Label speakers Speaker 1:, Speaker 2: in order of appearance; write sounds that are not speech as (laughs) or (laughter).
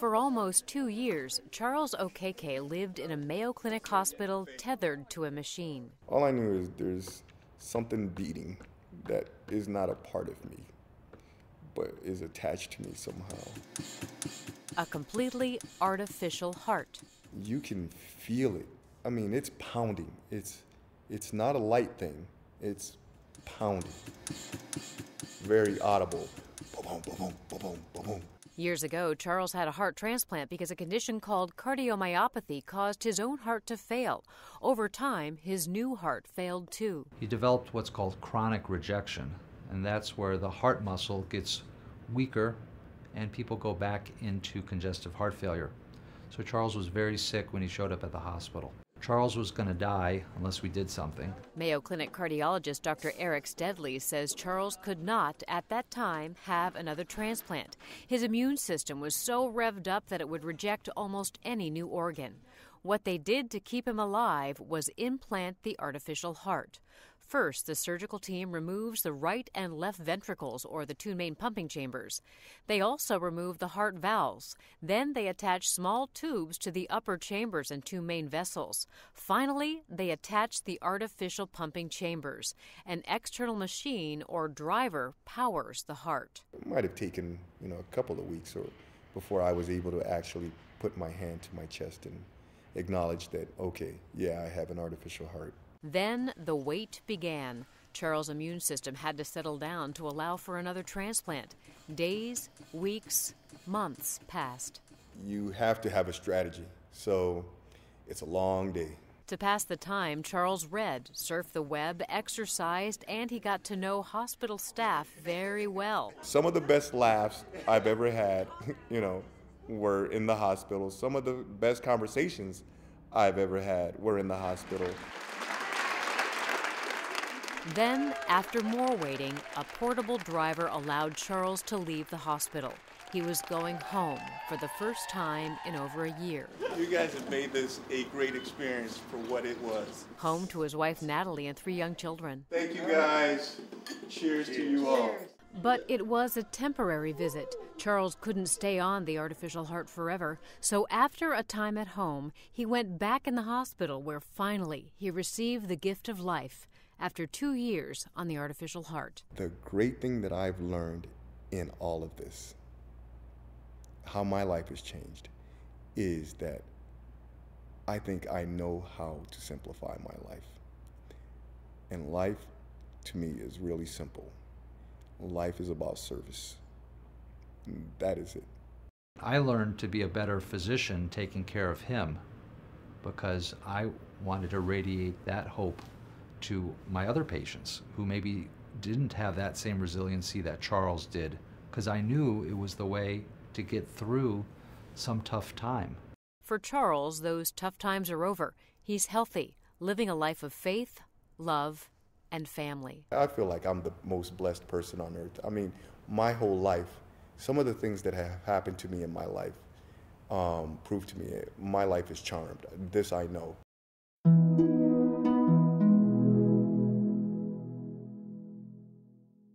Speaker 1: For almost two years, Charles Okeke lived in a Mayo Clinic hospital tethered to a machine.
Speaker 2: All I knew is there's something beating that is not a part of me, but is attached to me somehow.
Speaker 1: A completely artificial heart.
Speaker 2: You can feel it. I mean, it's pounding. It's it's not a light thing. It's pounding. Very audible. Boom, boom, boom, boom, boom, boom, boom.
Speaker 1: Years ago, Charles had a heart transplant because a condition called cardiomyopathy caused his own heart to fail. Over time, his new heart failed too.
Speaker 3: He developed what's called chronic rejection, and that's where the heart muscle gets weaker and people go back into congestive heart failure. So Charles was very sick when he showed up at the hospital. Charles was going to die unless we did something.
Speaker 1: Mayo Clinic cardiologist Dr. Eric Steidley says Charles could not, at that time, have another transplant. His immune system was so revved up that it would reject almost any new organ. What they did to keep him alive was implant the artificial heart. First, the surgical team removes the right and left ventricles, or the two main pumping chambers. They also remove the heart valves. Then they attach small tubes to the upper chambers and two main vessels. Finally, they attach the artificial pumping chambers. An external machine or driver powers the heart.
Speaker 2: It might have taken, you know, a couple of weeks or before I was able to actually put my hand to my chest and acknowledge that, okay, yeah, I have an artificial heart.
Speaker 1: Then the wait began. Charles' immune system had to settle down to allow for another transplant. Days, weeks, months passed.
Speaker 2: You have to have a strategy. So it's a long day.
Speaker 1: To pass the time, Charles read, surfed the web, exercised, and he got to know hospital staff very well.
Speaker 2: Some of the best laughs I've ever had, (laughs) you know, were in the hospital. Some of the best conversations I've ever had were in the hospital.
Speaker 1: Then, after more waiting, a portable driver allowed Charles to leave the hospital. He was going home for the first time in over a year.
Speaker 4: You guys have made this a great experience for what it was.
Speaker 1: Home to his wife Natalie and three young children.
Speaker 4: Thank you guys. Cheers to you all.
Speaker 1: But it was a temporary visit. Charles couldn't stay on the artificial heart forever, so after a time at home, he went back in the hospital where finally he received the gift of life after two years on the artificial heart.
Speaker 2: The great thing that I've learned in all of this, how my life has changed, is that I think I know how to simplify my life. And life, to me, is really simple. Life is about service. That is it.
Speaker 3: I learned to be a better physician taking care of him because I wanted to radiate that hope to my other patients who maybe didn't have that same resiliency that Charles did because I knew it was the way to get through some tough time.
Speaker 1: For Charles, those tough times are over. He's healthy, living a life of faith, love, and family.
Speaker 2: I feel like I'm the most blessed person on earth. I mean, my whole life, some of the things that have happened to me in my life um, prove to me my life is charmed. This I know.